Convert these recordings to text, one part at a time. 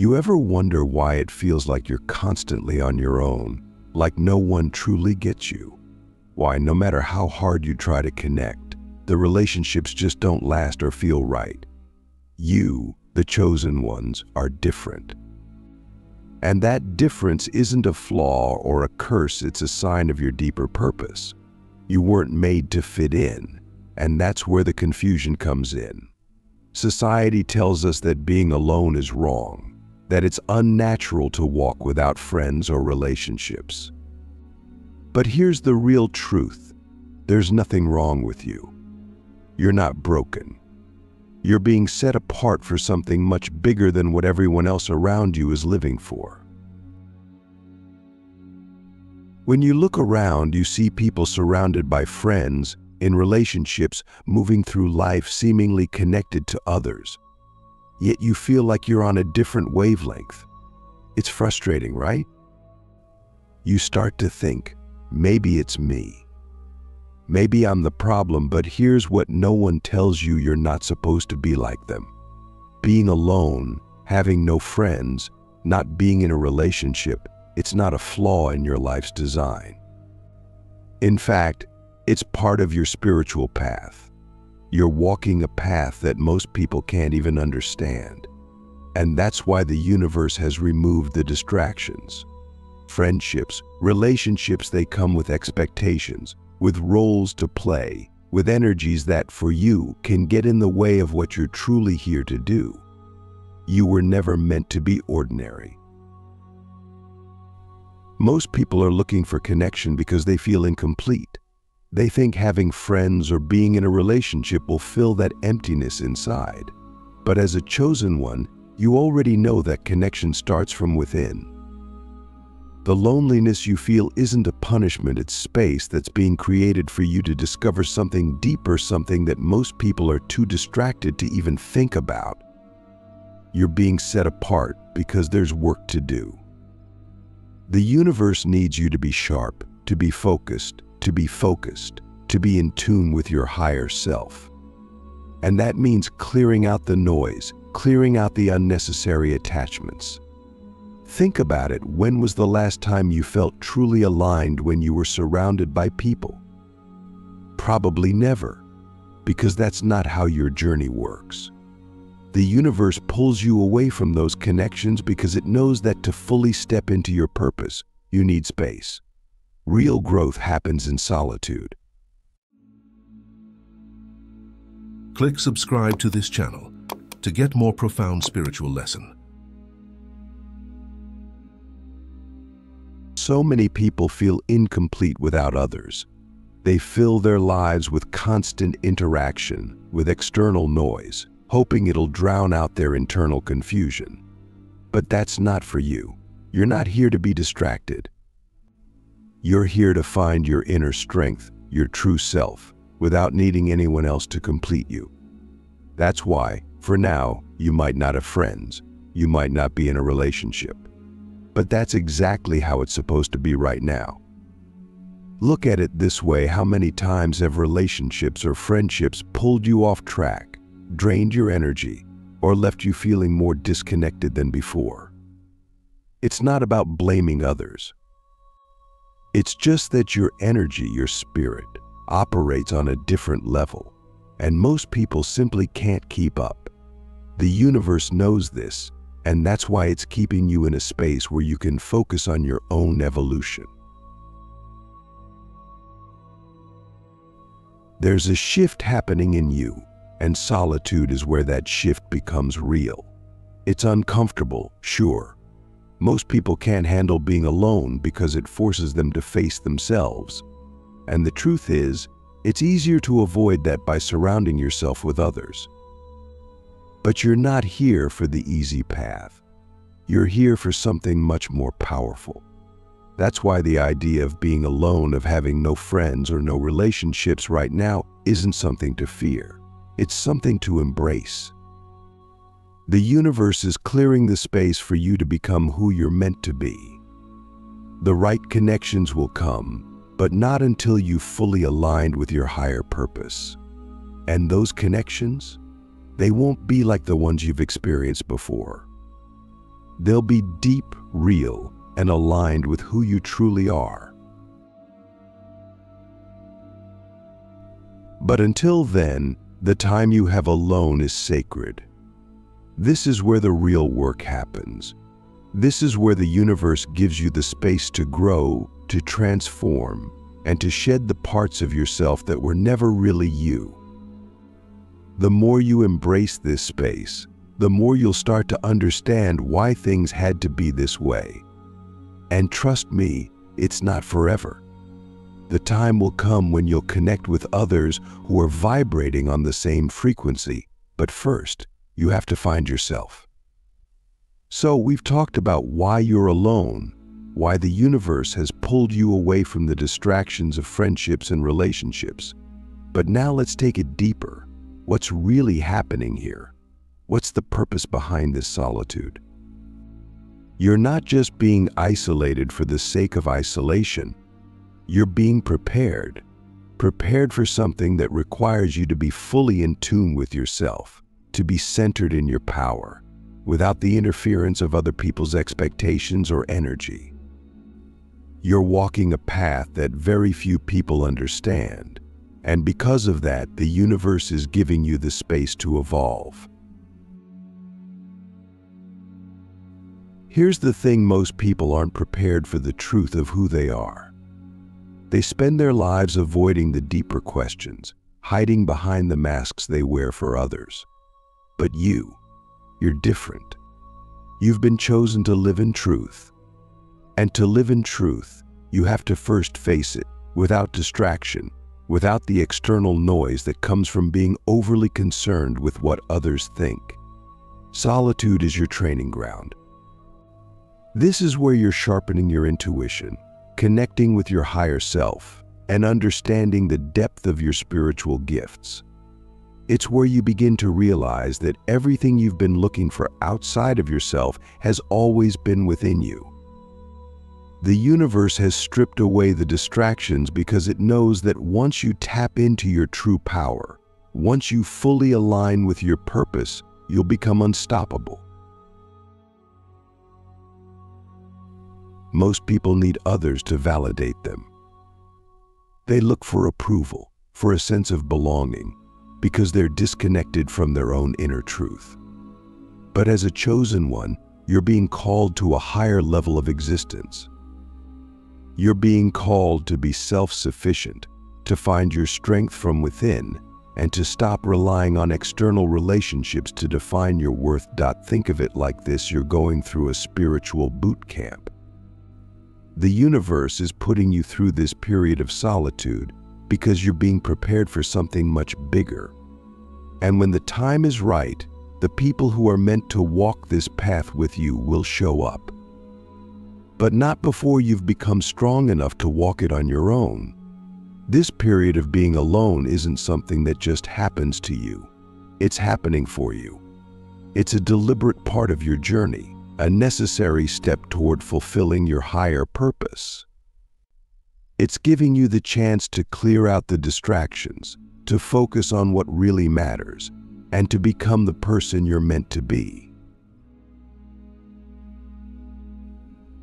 You ever wonder why it feels like you're constantly on your own, like no one truly gets you? Why, no matter how hard you try to connect, the relationships just don't last or feel right. You, the chosen ones, are different. And that difference isn't a flaw or a curse, it's a sign of your deeper purpose. You weren't made to fit in, and that's where the confusion comes in. Society tells us that being alone is wrong, that it's unnatural to walk without friends or relationships. But here's the real truth. There's nothing wrong with you. You're not broken. You're being set apart for something much bigger than what everyone else around you is living for. When you look around, you see people surrounded by friends, in relationships, moving through life seemingly connected to others. Yet you feel like you're on a different wavelength. It's frustrating, right? You start to think, Maybe it's me. Maybe I'm the problem, but here's what no one tells you you're not supposed to be like them. Being alone, having no friends, not being in a relationship, it's not a flaw in your life's design. In fact, it's part of your spiritual path. You're walking a path that most people can't even understand. And that's why the universe has removed the distractions friendships, relationships, they come with expectations, with roles to play, with energies that, for you, can get in the way of what you're truly here to do. You were never meant to be ordinary. Most people are looking for connection because they feel incomplete. They think having friends or being in a relationship will fill that emptiness inside. But as a chosen one, you already know that connection starts from within. The loneliness you feel isn't a punishment, it's space that's being created for you to discover something deeper, something that most people are too distracted to even think about. You're being set apart because there's work to do. The universe needs you to be sharp, to be focused, to be focused, to be in tune with your higher self. And that means clearing out the noise, clearing out the unnecessary attachments. Think about it. When was the last time you felt truly aligned when you were surrounded by people? Probably never, because that's not how your journey works. The universe pulls you away from those connections because it knows that to fully step into your purpose, you need space. Real growth happens in solitude. Click subscribe to this channel to get more profound spiritual lesson. So many people feel incomplete without others. They fill their lives with constant interaction, with external noise, hoping it'll drown out their internal confusion. But that's not for you. You're not here to be distracted. You're here to find your inner strength, your true self, without needing anyone else to complete you. That's why, for now, you might not have friends. You might not be in a relationship. But that's exactly how it's supposed to be right now. Look at it this way, how many times have relationships or friendships pulled you off track, drained your energy, or left you feeling more disconnected than before? It's not about blaming others. It's just that your energy, your spirit, operates on a different level, and most people simply can't keep up. The universe knows this, and that's why it's keeping you in a space where you can focus on your own evolution. There's a shift happening in you, and solitude is where that shift becomes real. It's uncomfortable, sure. Most people can't handle being alone because it forces them to face themselves. And the truth is, it's easier to avoid that by surrounding yourself with others. But you're not here for the easy path. You're here for something much more powerful. That's why the idea of being alone, of having no friends or no relationships right now, isn't something to fear. It's something to embrace. The universe is clearing the space for you to become who you're meant to be. The right connections will come, but not until you've fully aligned with your higher purpose. And those connections? They won't be like the ones you've experienced before. They'll be deep, real, and aligned with who you truly are. But until then, the time you have alone is sacred. This is where the real work happens. This is where the universe gives you the space to grow, to transform, and to shed the parts of yourself that were never really you. The more you embrace this space, the more you'll start to understand why things had to be this way. And trust me, it's not forever. The time will come when you'll connect with others who are vibrating on the same frequency, but first, you have to find yourself. So we've talked about why you're alone, why the universe has pulled you away from the distractions of friendships and relationships. But now let's take it deeper. What's really happening here? What's the purpose behind this solitude? You're not just being isolated for the sake of isolation. You're being prepared, prepared for something that requires you to be fully in tune with yourself, to be centered in your power, without the interference of other people's expectations or energy. You're walking a path that very few people understand, and because of that, the universe is giving you the space to evolve. Here's the thing most people aren't prepared for the truth of who they are. They spend their lives avoiding the deeper questions, hiding behind the masks they wear for others. But you, you're different. You've been chosen to live in truth. And to live in truth, you have to first face it, without distraction, without the external noise that comes from being overly concerned with what others think. Solitude is your training ground, this is where you're sharpening your intuition, connecting with your higher self, and understanding the depth of your spiritual gifts. It's where you begin to realize that everything you've been looking for outside of yourself has always been within you. The universe has stripped away the distractions because it knows that once you tap into your true power, once you fully align with your purpose, you'll become unstoppable. Most people need others to validate them. They look for approval, for a sense of belonging, because they're disconnected from their own inner truth. But as a chosen one, you're being called to a higher level of existence. You're being called to be self-sufficient, to find your strength from within, and to stop relying on external relationships to define your worth. Think of it like this, you're going through a spiritual boot camp. The universe is putting you through this period of solitude because you're being prepared for something much bigger. And when the time is right, the people who are meant to walk this path with you will show up. But not before you've become strong enough to walk it on your own. This period of being alone isn't something that just happens to you. It's happening for you. It's a deliberate part of your journey a necessary step toward fulfilling your higher purpose. It's giving you the chance to clear out the distractions, to focus on what really matters, and to become the person you're meant to be.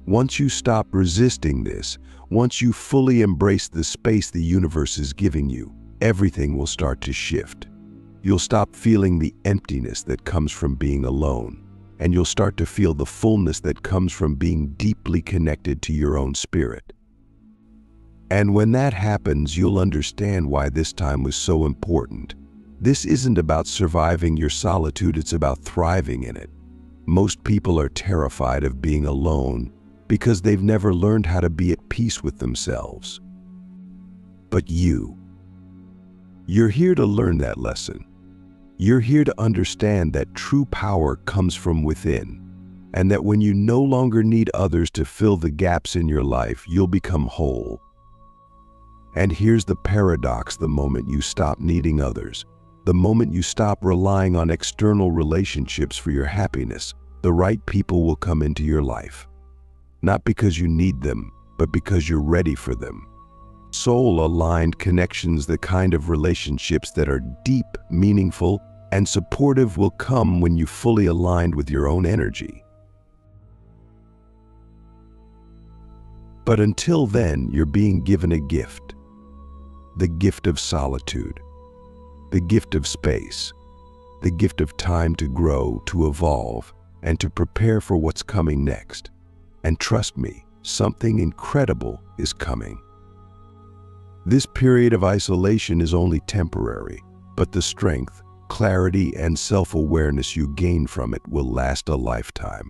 Once you stop resisting this, once you fully embrace the space the universe is giving you, everything will start to shift. You'll stop feeling the emptiness that comes from being alone and you'll start to feel the fullness that comes from being deeply connected to your own spirit. And when that happens, you'll understand why this time was so important. This isn't about surviving your solitude, it's about thriving in it. Most people are terrified of being alone because they've never learned how to be at peace with themselves. But you, you're here to learn that lesson. You're here to understand that true power comes from within, and that when you no longer need others to fill the gaps in your life, you'll become whole. And here's the paradox the moment you stop needing others, the moment you stop relying on external relationships for your happiness, the right people will come into your life. Not because you need them, but because you're ready for them soul-aligned connections, the kind of relationships that are deep, meaningful, and supportive will come when you fully aligned with your own energy. But until then, you're being given a gift. The gift of solitude. The gift of space. The gift of time to grow, to evolve, and to prepare for what's coming next. And trust me, something incredible is coming. This period of isolation is only temporary, but the strength, clarity, and self-awareness you gain from it will last a lifetime.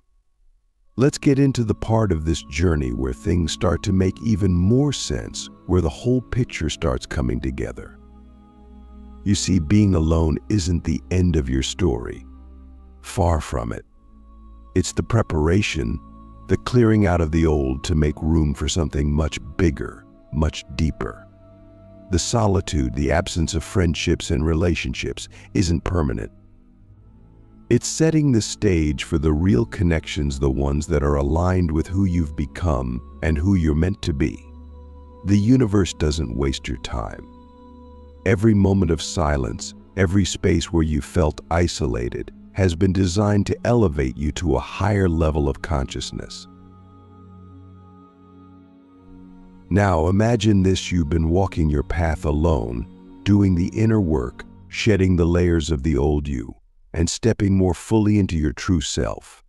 Let's get into the part of this journey where things start to make even more sense, where the whole picture starts coming together. You see, being alone isn't the end of your story. Far from it. It's the preparation, the clearing out of the old to make room for something much bigger, much deeper. The solitude, the absence of friendships and relationships, isn't permanent. It's setting the stage for the real connections, the ones that are aligned with who you've become and who you're meant to be. The universe doesn't waste your time. Every moment of silence, every space where you felt isolated, has been designed to elevate you to a higher level of consciousness. Now imagine this you've been walking your path alone, doing the inner work, shedding the layers of the old you, and stepping more fully into your true self.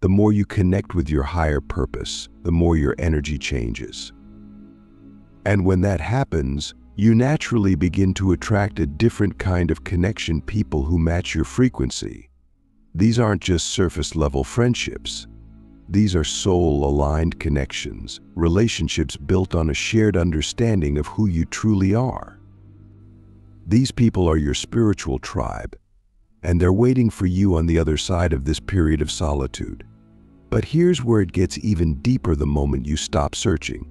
The more you connect with your higher purpose, the more your energy changes. And when that happens, you naturally begin to attract a different kind of connection people who match your frequency. These aren't just surface-level friendships. These are soul-aligned connections, relationships built on a shared understanding of who you truly are. These people are your spiritual tribe, and they're waiting for you on the other side of this period of solitude. But here's where it gets even deeper the moment you stop searching.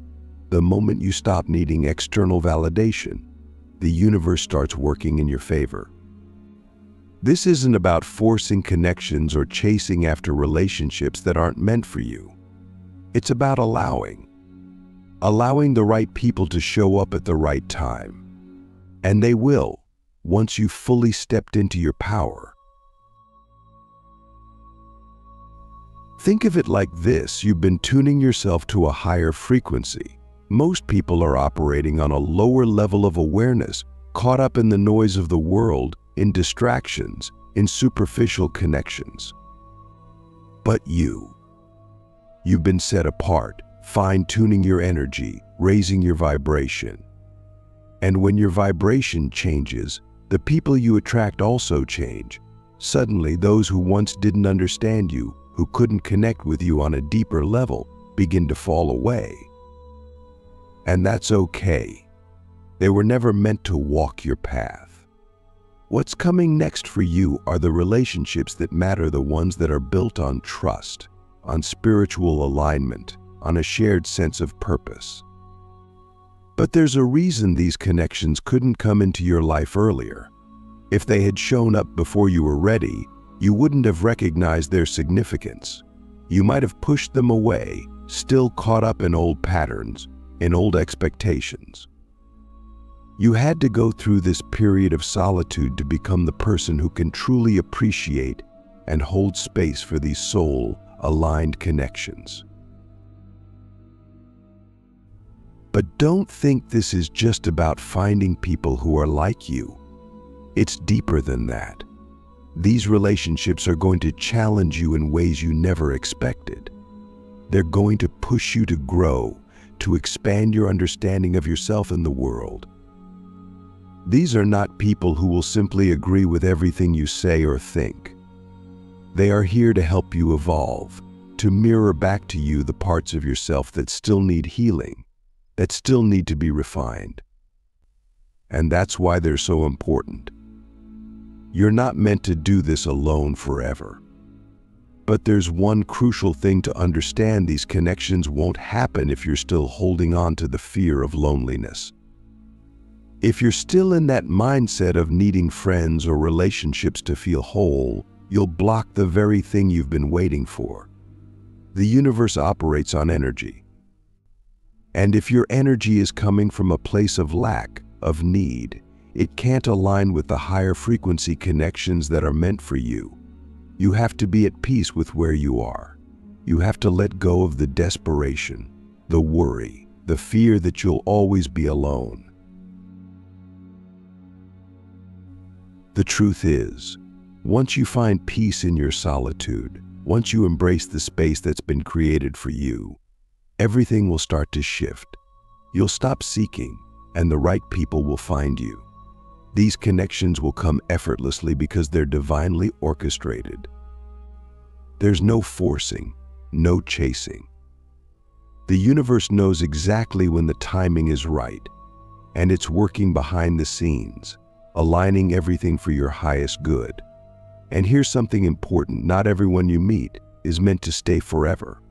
The moment you stop needing external validation, the universe starts working in your favor. This isn't about forcing connections or chasing after relationships that aren't meant for you. It's about allowing. Allowing the right people to show up at the right time. And they will, once you've fully stepped into your power. Think of it like this, you've been tuning yourself to a higher frequency. Most people are operating on a lower level of awareness, caught up in the noise of the world in distractions, in superficial connections. But you, you've been set apart, fine-tuning your energy, raising your vibration. And when your vibration changes, the people you attract also change. Suddenly, those who once didn't understand you, who couldn't connect with you on a deeper level, begin to fall away. And that's okay. They were never meant to walk your path. What's coming next for you are the relationships that matter, the ones that are built on trust, on spiritual alignment, on a shared sense of purpose. But there's a reason these connections couldn't come into your life earlier. If they had shown up before you were ready, you wouldn't have recognized their significance. You might have pushed them away, still caught up in old patterns, in old expectations. You had to go through this period of solitude to become the person who can truly appreciate and hold space for these soul-aligned connections. But don't think this is just about finding people who are like you. It's deeper than that. These relationships are going to challenge you in ways you never expected. They're going to push you to grow, to expand your understanding of yourself and the world, these are not people who will simply agree with everything you say or think. They are here to help you evolve, to mirror back to you the parts of yourself that still need healing, that still need to be refined. And that's why they're so important. You're not meant to do this alone forever. But there's one crucial thing to understand these connections won't happen if you're still holding on to the fear of loneliness. If you're still in that mindset of needing friends or relationships to feel whole, you'll block the very thing you've been waiting for. The universe operates on energy. And if your energy is coming from a place of lack, of need, it can't align with the higher frequency connections that are meant for you. You have to be at peace with where you are. You have to let go of the desperation, the worry, the fear that you'll always be alone. The truth is, once you find peace in your solitude, once you embrace the space that's been created for you, everything will start to shift. You'll stop seeking, and the right people will find you. These connections will come effortlessly because they're divinely orchestrated. There's no forcing, no chasing. The universe knows exactly when the timing is right, and it's working behind the scenes, aligning everything for your highest good. And here's something important, not everyone you meet is meant to stay forever.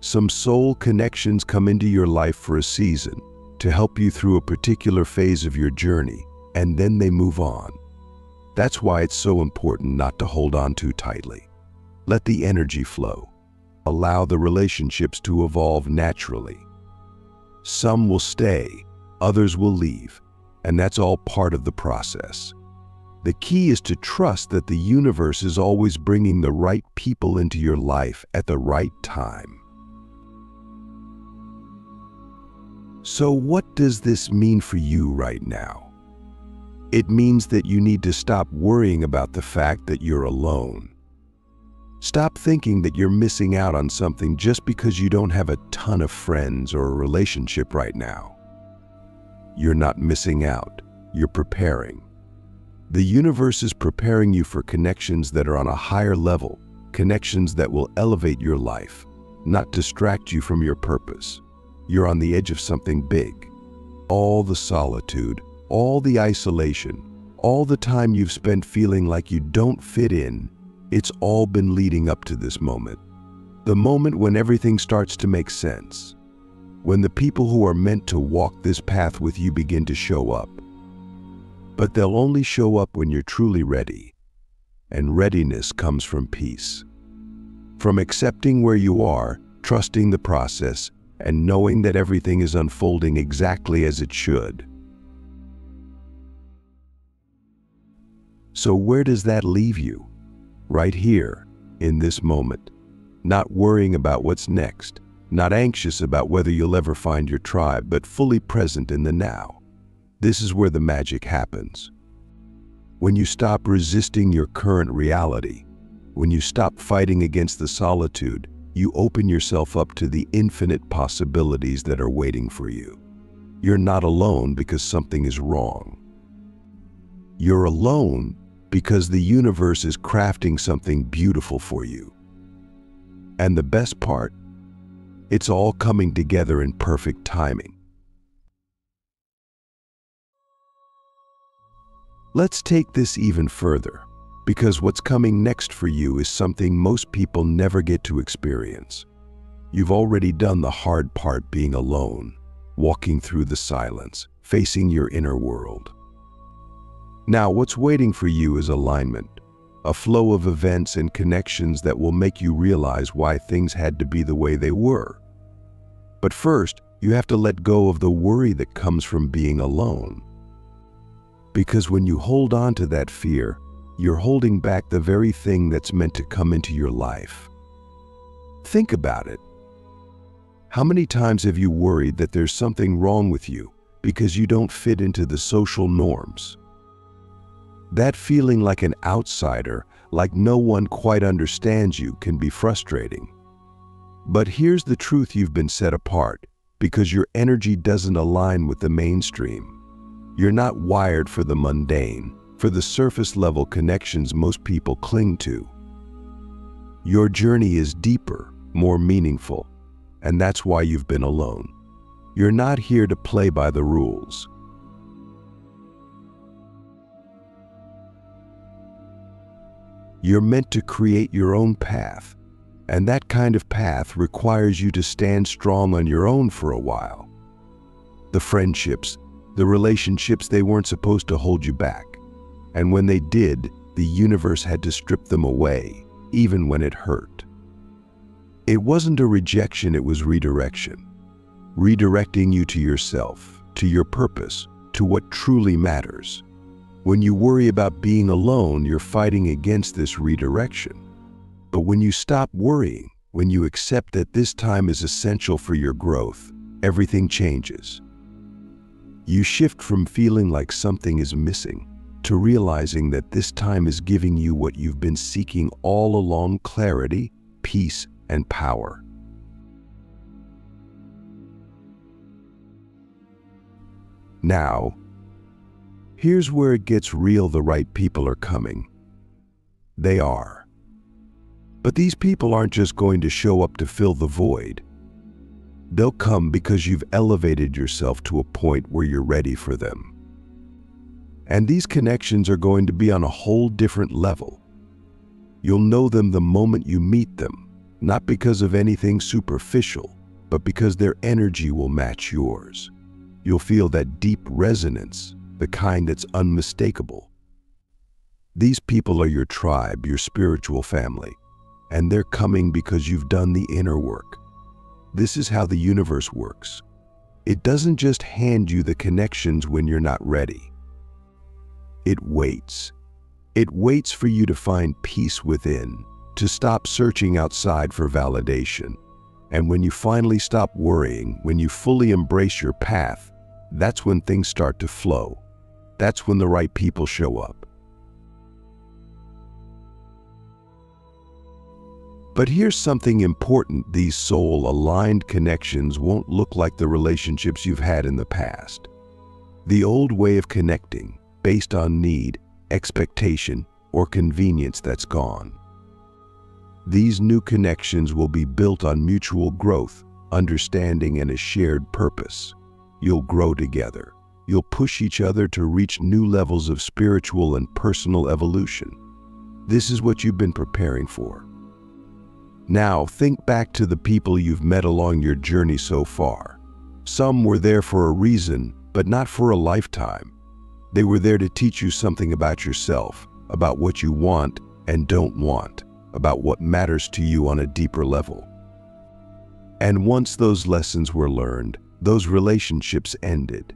Some soul connections come into your life for a season to help you through a particular phase of your journey, and then they move on. That's why it's so important not to hold on too tightly. Let the energy flow. Allow the relationships to evolve naturally. Some will stay, others will leave, and that's all part of the process. The key is to trust that the universe is always bringing the right people into your life at the right time. So what does this mean for you right now? It means that you need to stop worrying about the fact that you're alone. Stop thinking that you're missing out on something just because you don't have a ton of friends or a relationship right now. You're not missing out, you're preparing. The universe is preparing you for connections that are on a higher level, connections that will elevate your life, not distract you from your purpose. You're on the edge of something big. All the solitude, all the isolation, all the time you've spent feeling like you don't fit in, it's all been leading up to this moment. The moment when everything starts to make sense. When the people who are meant to walk this path with you begin to show up. But they'll only show up when you're truly ready. And readiness comes from peace. From accepting where you are, trusting the process, and knowing that everything is unfolding exactly as it should. So where does that leave you? Right here, in this moment. Not worrying about what's next, not anxious about whether you'll ever find your tribe, but fully present in the now. This is where the magic happens. When you stop resisting your current reality, when you stop fighting against the solitude, you open yourself up to the infinite possibilities that are waiting for you. You're not alone because something is wrong. You're alone because the universe is crafting something beautiful for you. And the best part, it's all coming together in perfect timing. Let's take this even further, because what's coming next for you is something most people never get to experience. You've already done the hard part being alone, walking through the silence, facing your inner world. Now, what's waiting for you is alignment, a flow of events and connections that will make you realize why things had to be the way they were. But first, you have to let go of the worry that comes from being alone. Because when you hold on to that fear, you're holding back the very thing that's meant to come into your life. Think about it. How many times have you worried that there's something wrong with you because you don't fit into the social norms? That feeling like an outsider, like no one quite understands you, can be frustrating. But here's the truth you've been set apart because your energy doesn't align with the mainstream. You're not wired for the mundane, for the surface level connections most people cling to. Your journey is deeper, more meaningful, and that's why you've been alone. You're not here to play by the rules. You're meant to create your own path, and that kind of path requires you to stand strong on your own for a while. The friendships, the relationships, they weren't supposed to hold you back. And when they did, the universe had to strip them away, even when it hurt. It wasn't a rejection, it was redirection. Redirecting you to yourself, to your purpose, to what truly matters. When you worry about being alone, you're fighting against this redirection. But when you stop worrying, when you accept that this time is essential for your growth, everything changes. You shift from feeling like something is missing to realizing that this time is giving you what you've been seeking all along clarity, peace, and power. Now, here's where it gets real the right people are coming. They are. But these people aren't just going to show up to fill the void. They'll come because you've elevated yourself to a point where you're ready for them. And these connections are going to be on a whole different level. You'll know them the moment you meet them, not because of anything superficial, but because their energy will match yours. You'll feel that deep resonance, the kind that's unmistakable. These people are your tribe, your spiritual family, and they're coming because you've done the inner work. This is how the universe works. It doesn't just hand you the connections when you're not ready. It waits. It waits for you to find peace within, to stop searching outside for validation. And when you finally stop worrying, when you fully embrace your path, that's when things start to flow. That's when the right people show up. But here's something important these soul aligned connections won't look like the relationships you've had in the past. The old way of connecting, based on need, expectation, or convenience that's gone. These new connections will be built on mutual growth, understanding, and a shared purpose. You'll grow together. You'll push each other to reach new levels of spiritual and personal evolution. This is what you've been preparing for. Now, think back to the people you've met along your journey so far. Some were there for a reason, but not for a lifetime. They were there to teach you something about yourself, about what you want and don't want, about what matters to you on a deeper level. And once those lessons were learned, those relationships ended.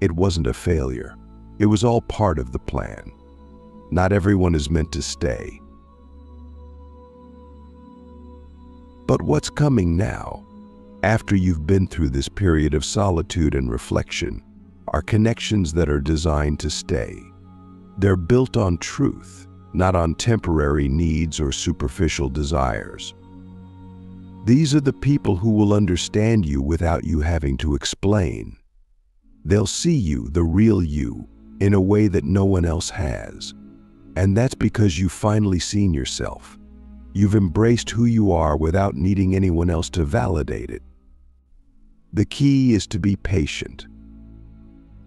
It wasn't a failure. It was all part of the plan. Not everyone is meant to stay. But what's coming now, after you've been through this period of solitude and reflection, are connections that are designed to stay. They're built on truth, not on temporary needs or superficial desires. These are the people who will understand you without you having to explain. They'll see you, the real you, in a way that no one else has. And that's because you've finally seen yourself. You've embraced who you are without needing anyone else to validate it. The key is to be patient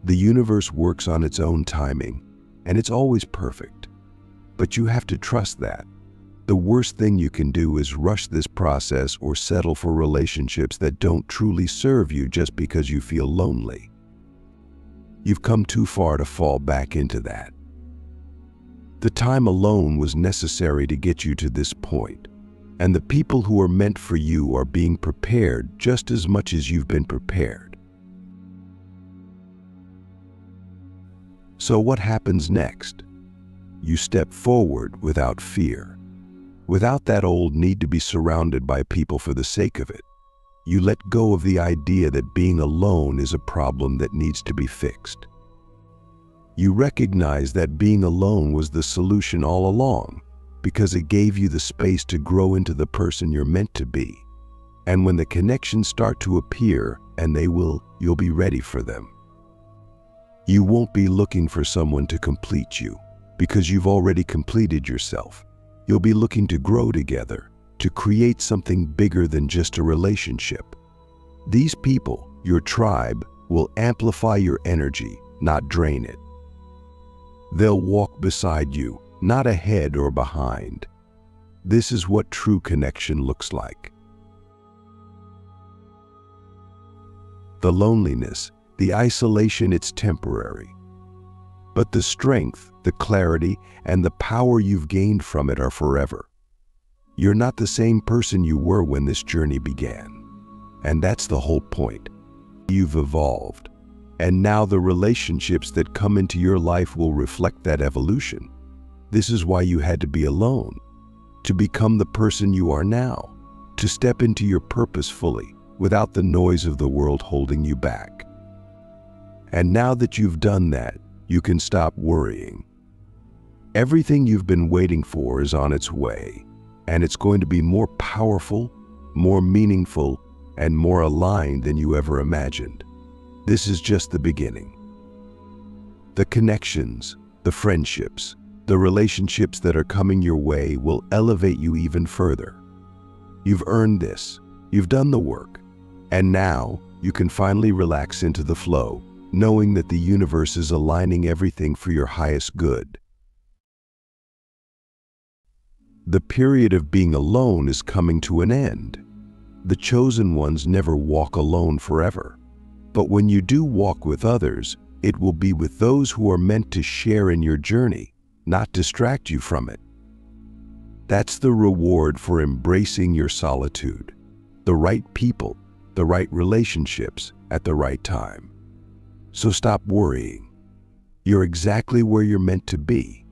the universe works on its own timing, and it's always perfect. But you have to trust that. The worst thing you can do is rush this process or settle for relationships that don't truly serve you just because you feel lonely. You've come too far to fall back into that. The time alone was necessary to get you to this point, and the people who are meant for you are being prepared just as much as you've been prepared. So what happens next? You step forward without fear, without that old need to be surrounded by people for the sake of it. You let go of the idea that being alone is a problem that needs to be fixed. You recognize that being alone was the solution all along because it gave you the space to grow into the person you're meant to be. And when the connections start to appear, and they will, you'll be ready for them. You won't be looking for someone to complete you because you've already completed yourself. You'll be looking to grow together, to create something bigger than just a relationship. These people, your tribe, will amplify your energy, not drain it. They'll walk beside you, not ahead or behind. This is what true connection looks like. The loneliness the isolation, it's temporary. But the strength, the clarity, and the power you've gained from it are forever. You're not the same person you were when this journey began. And that's the whole point. You've evolved. And now the relationships that come into your life will reflect that evolution. This is why you had to be alone, to become the person you are now, to step into your purpose fully without the noise of the world holding you back. And now that you've done that, you can stop worrying. Everything you've been waiting for is on its way, and it's going to be more powerful, more meaningful, and more aligned than you ever imagined. This is just the beginning. The connections, the friendships, the relationships that are coming your way will elevate you even further. You've earned this, you've done the work, and now you can finally relax into the flow, knowing that the universe is aligning everything for your highest good. The period of being alone is coming to an end. The chosen ones never walk alone forever. But when you do walk with others, it will be with those who are meant to share in your journey, not distract you from it. That's the reward for embracing your solitude. The right people, the right relationships at the right time. So stop worrying. You're exactly where you're meant to be.